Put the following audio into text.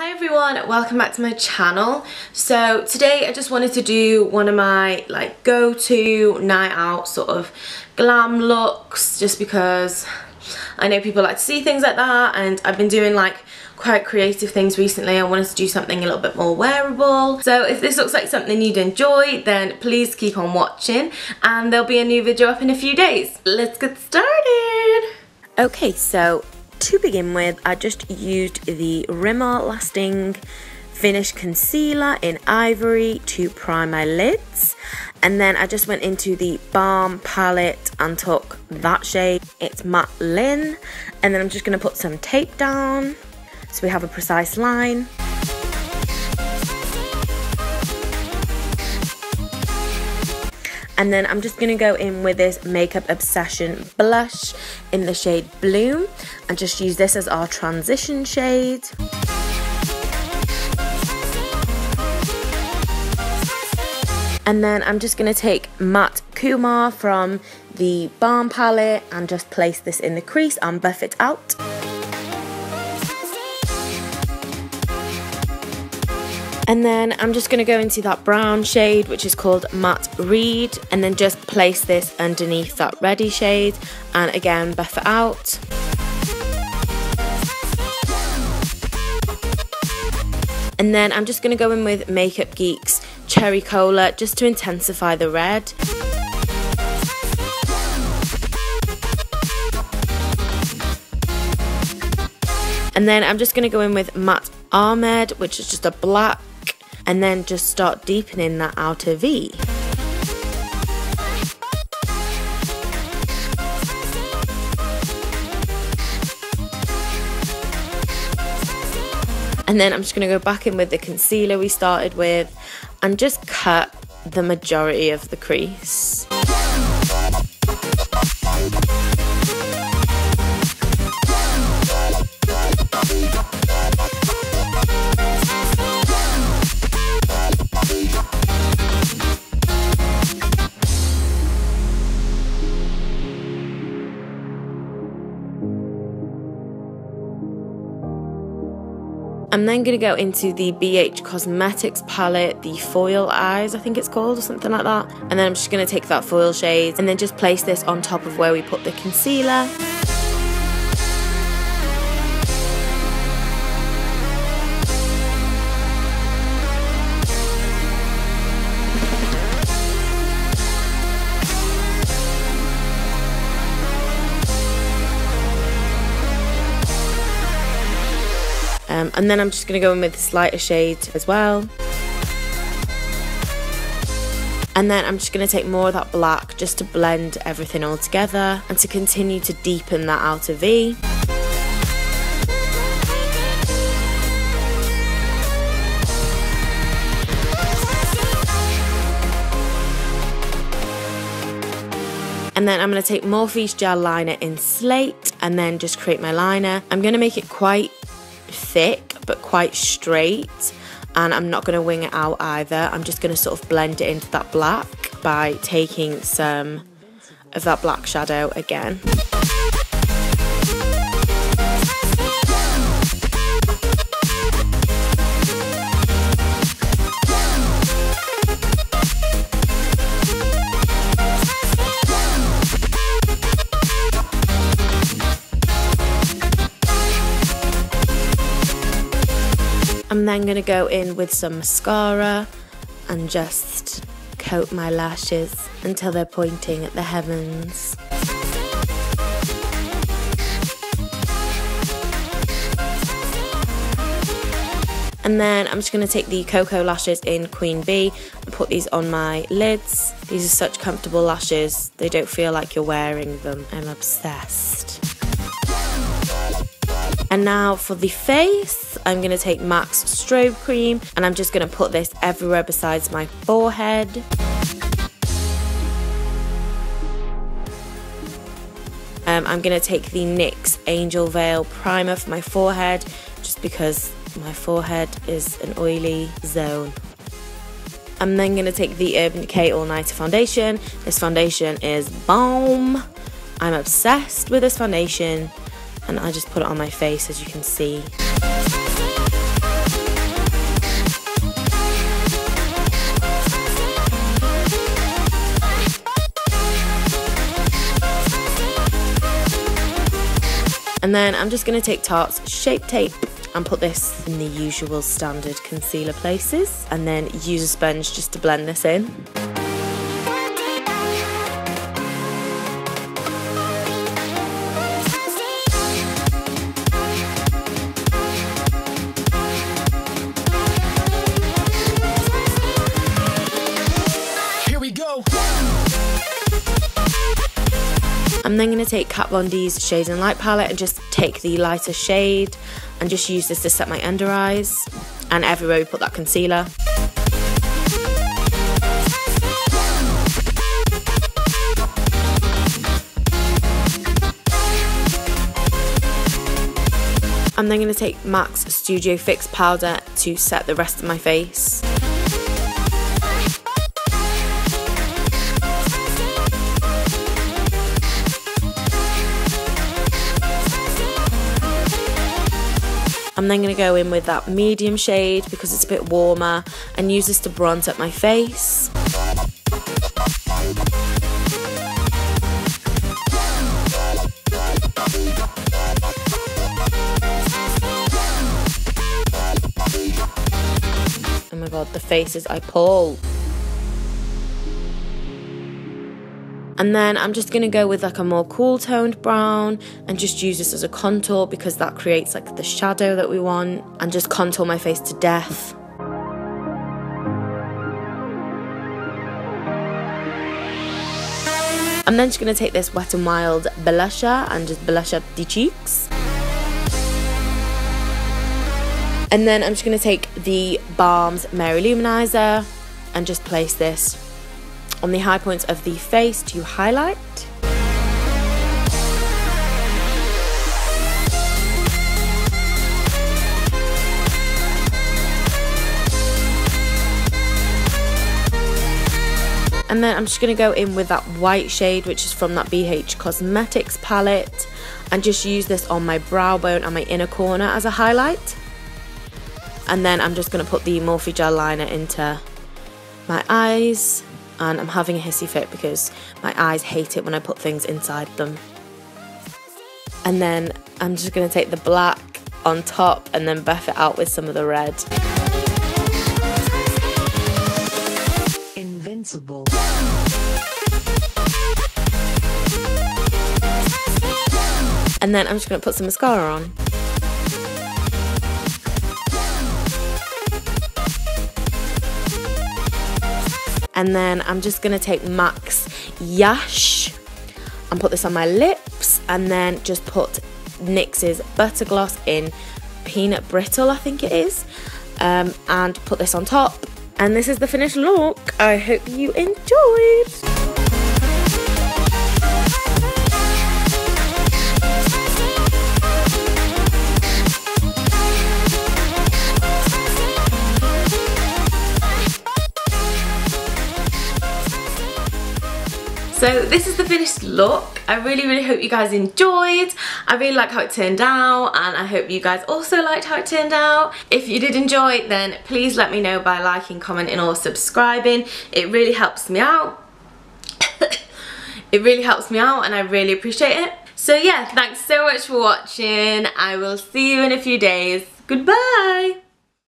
Hi everyone, welcome back to my channel. So today I just wanted to do one of my like go-to night out sort of glam looks just because I know people like to see things like that and I've been doing like quite creative things recently. I wanted to do something a little bit more wearable. So if this looks like something you'd enjoy then please keep on watching and there'll be a new video up in a few days. Let's get started! Okay, so to begin with, I just used the Rimmel Lasting Finish Concealer in Ivory to prime my lids. And then I just went into the Balm palette and took that shade. It's Matte Lin. And then I'm just going to put some tape down so we have a precise line. And then I'm just going to go in with this Makeup Obsession blush in the shade Bloom. And just use this as our transition shade. And then I'm just going to take Matte Kumar from the Balm palette and just place this in the crease and buff it out. And then I'm just going to go into that brown shade, which is called Matte Reed, and then just place this underneath that reddy shade, and again, buff it out. And then I'm just going to go in with Makeup Geek's Cherry Cola, just to intensify the red. And then I'm just going to go in with Matte Ahmed, which is just a black and then just start deepening that outer V. And then I'm just going to go back in with the concealer we started with and just cut the majority of the crease. I'm then going to go into the BH Cosmetics palette, the Foil Eyes, I think it's called, or something like that. And then I'm just going to take that foil shade and then just place this on top of where we put the concealer. Um, and then I'm just going to go in with this lighter shade as well. And then I'm just going to take more of that black just to blend everything all together and to continue to deepen that outer V. And then I'm going to take Morphe Gel Liner in Slate and then just create my liner. I'm going to make it quite thick but quite straight and I'm not going to wing it out either. I'm just going to sort of blend it into that black by taking some of that black shadow again. I'm then going to go in with some mascara and just coat my lashes until they're pointing at the heavens. And then I'm just going to take the Koko lashes in Queen B and put these on my lids. These are such comfortable lashes, they don't feel like you're wearing them. I'm obsessed. And now for the face, I'm going to take MAC's Strobe Cream and I'm just going to put this everywhere besides my forehead. Um, I'm going to take the NYX Angel Veil Primer for my forehead just because my forehead is an oily zone. I'm then going to take the Urban Decay All Nighter Foundation. This foundation is bomb. I'm obsessed with this foundation and I just put it on my face as you can see. And then I'm just going to take Tarte's Shape Tape and put this in the usual standard concealer places and then use a sponge just to blend this in. I'm then going to take Kat Von D's Shades and Light palette and just take the lighter shade and just use this to set my under eyes and everywhere we put that concealer. I'm then going to take MAC's Studio Fix powder to set the rest of my face. I'm then going to go in with that medium shade because it's a bit warmer and use this to bronze up my face. Oh my god, the faces I pull. And then I'm just going to go with like a more cool toned brown and just use this as a contour because that creates like the shadow that we want and just contour my face to death. I'm then just going to take this Wet n Wild blusher and just blush up the cheeks. And then I'm just going to take the Balms Mary Lou Manizer and just place this on the high points of the face to highlight. And then I'm just going to go in with that white shade, which is from that BH Cosmetics palette, and just use this on my brow bone and my inner corner as a highlight. And then I'm just going to put the Morphe gel liner into my eyes and I'm having a hissy fit because my eyes hate it when I put things inside them. And then I'm just going to take the black on top and then buff it out with some of the red. Invincible. And then I'm just going to put some mascara on. And then I'm just going to take MAC's Yash and put this on my lips and then just put NYX's Butter Gloss in Peanut Brittle, I think it is, um, and put this on top. And this is the finished look. I hope you enjoyed. So this is the finished look. I really, really hope you guys enjoyed. I really like how it turned out and I hope you guys also liked how it turned out. If you did enjoy then please let me know by liking, commenting or subscribing. It really helps me out. it really helps me out and I really appreciate it. So yeah, thanks so much for watching. I will see you in a few days. Goodbye!